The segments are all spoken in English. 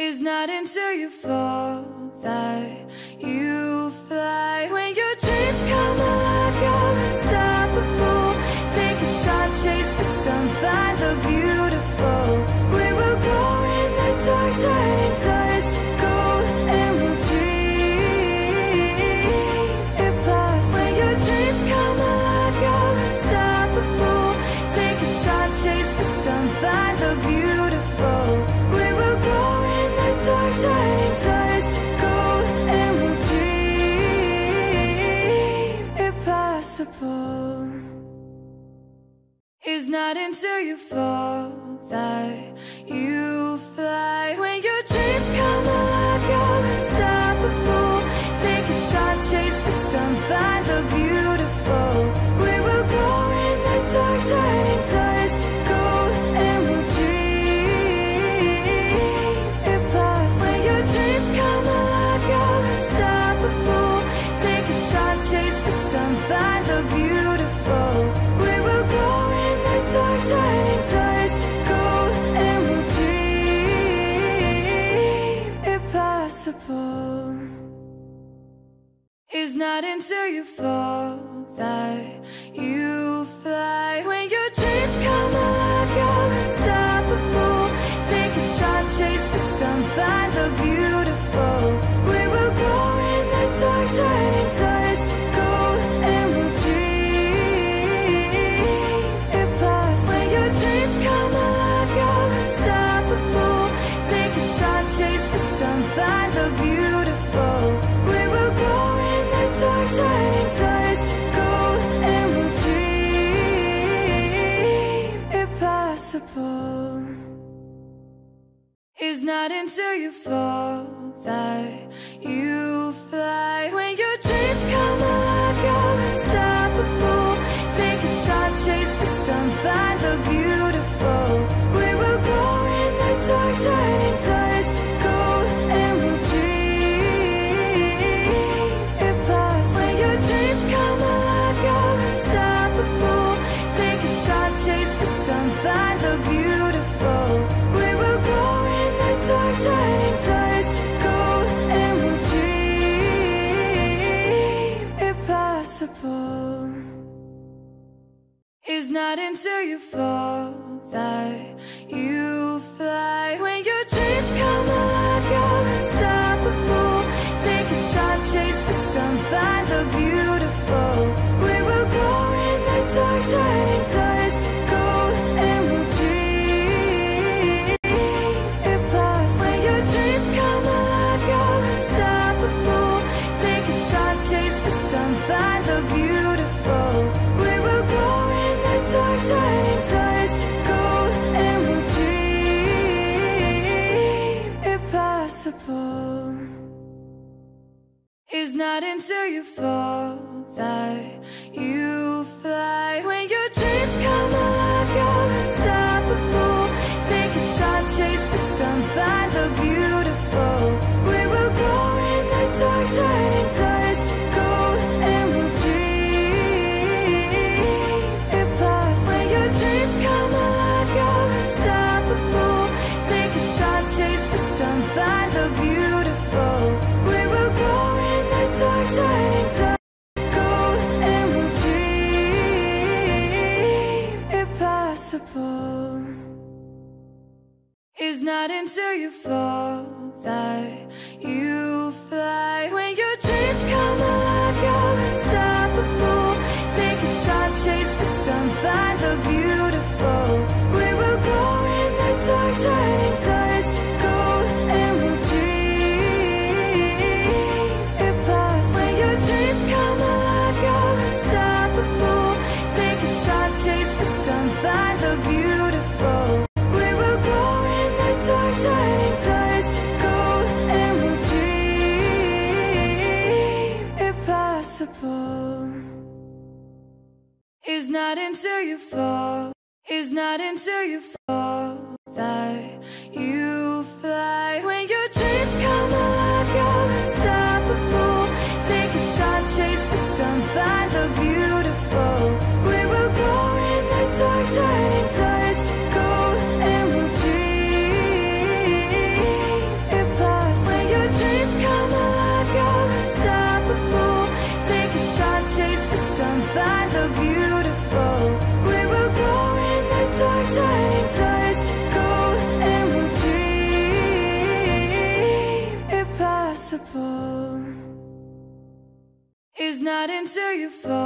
It's not until you fall that you fly. fall you fall. you fall. is not until you fall that you fly. When your dreams come alive. impossible is not until you fall that you fly. When your dreams come alive, you're unstoppable. Take a shot, chase. He's not until you fall. He's not until you fall. you for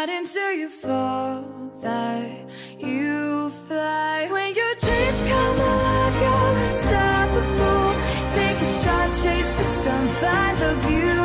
not until you fall that you fly. When your dreams come alive, you're unstoppable. Take a shot, chase the sun, find the beauty.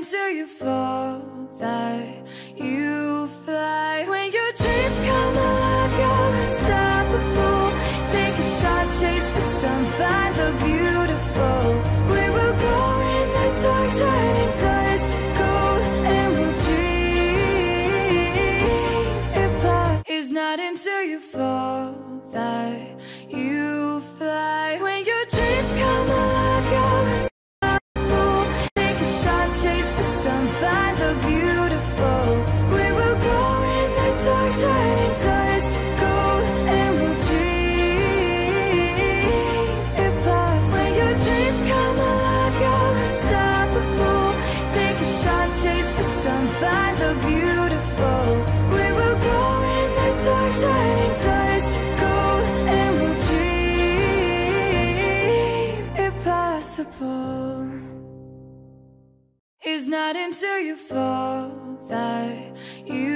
until you fall that you fly. When your dreams come alive you're unstoppable. Take a shot chase the sun find the beautiful. We will go in the dark turning dust to gold and we'll dream. It is not until you fall. possible is not until you fall that you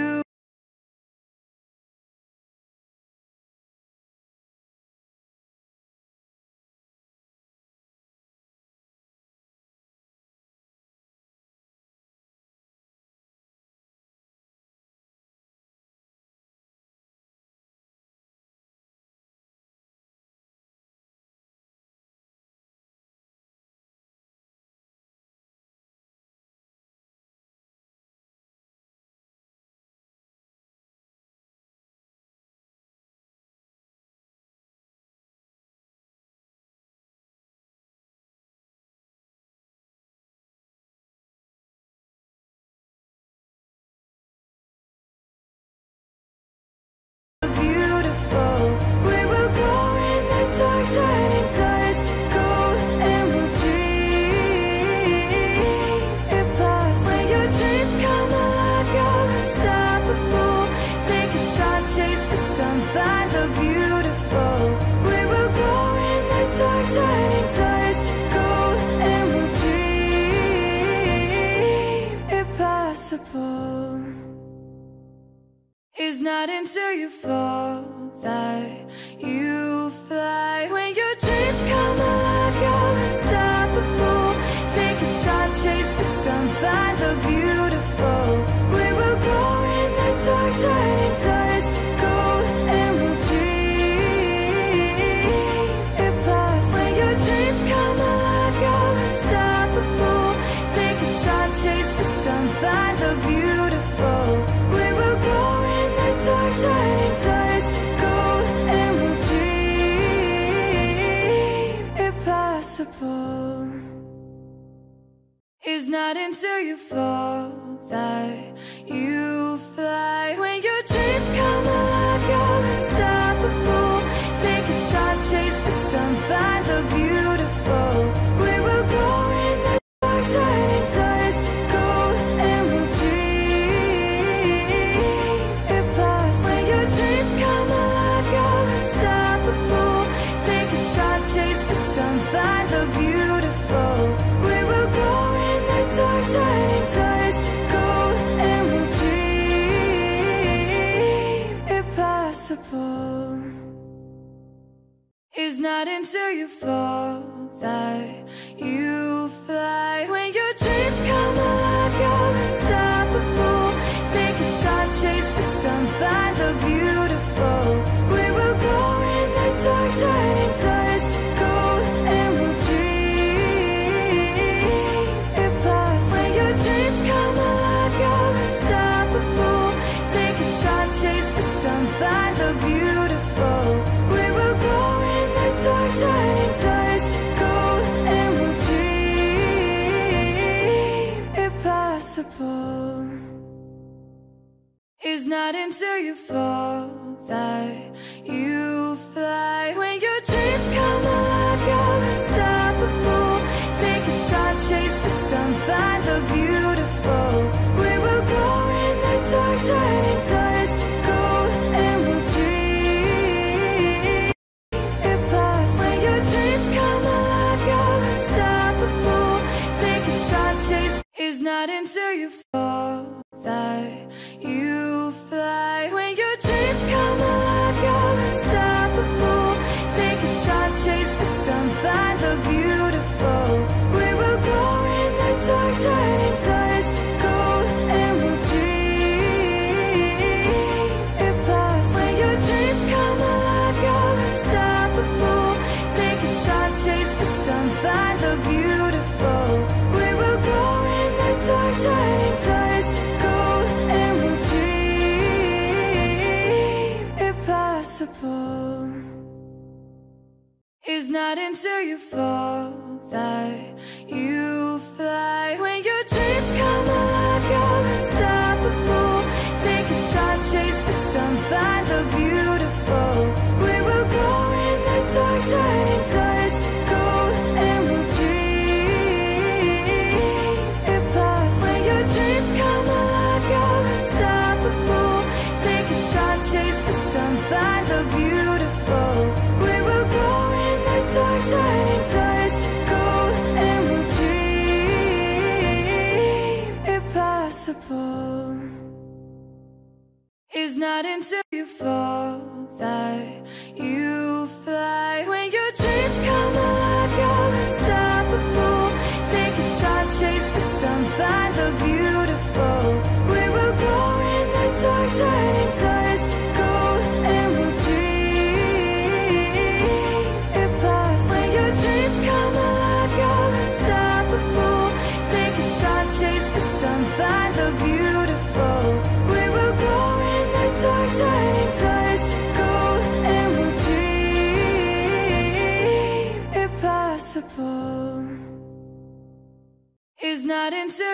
until you fall that you fly. until you fall that you fly. When your dreams come alive you're unstoppable. Take a shot chase the sun find the beauty. you for back. until you fall that not until you fall that you fly. not into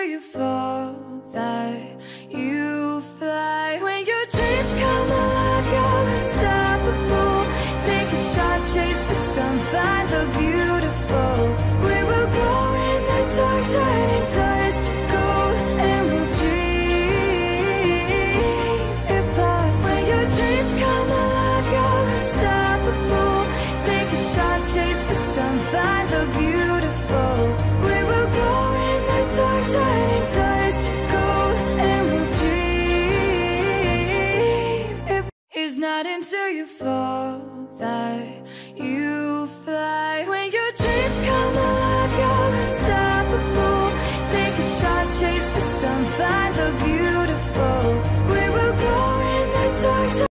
you fall that.